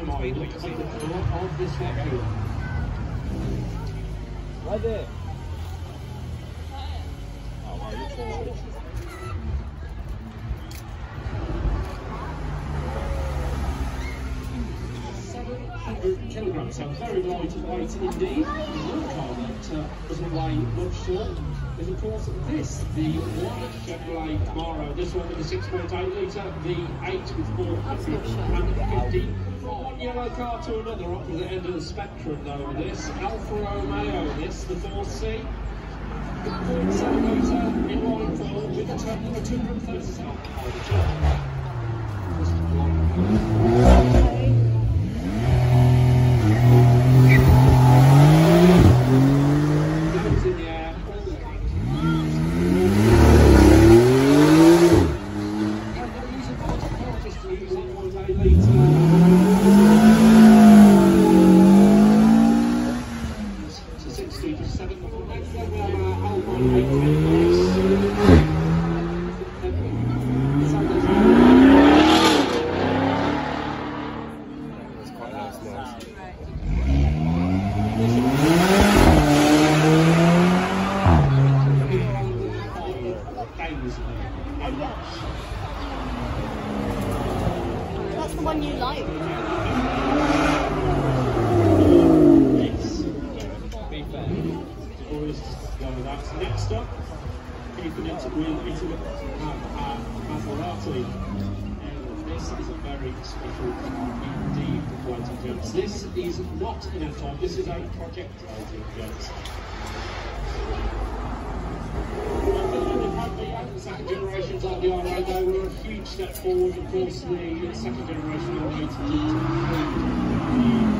time are you going to make the tour of this vacuum? Right there. Oh, wow, you're tall. kilograms, so very lightweight indeed. Another car that uh, doesn't weigh much all is of course this, the one Chevrolet Camaro. This one with the 6.8 litre, the 8 with 450. From one yellow car to another opposite end of the spectrum though this. Alfa Romeo this, the 4C. 7 litre in line four with a total of 237 That's the one you like. will be have had Maserati. This is a very special indeed, for White and Gems. This is not an F-type, this is a projectile Gems. Second generations of the R8 though were a huge step forward, of course the second generation of the 18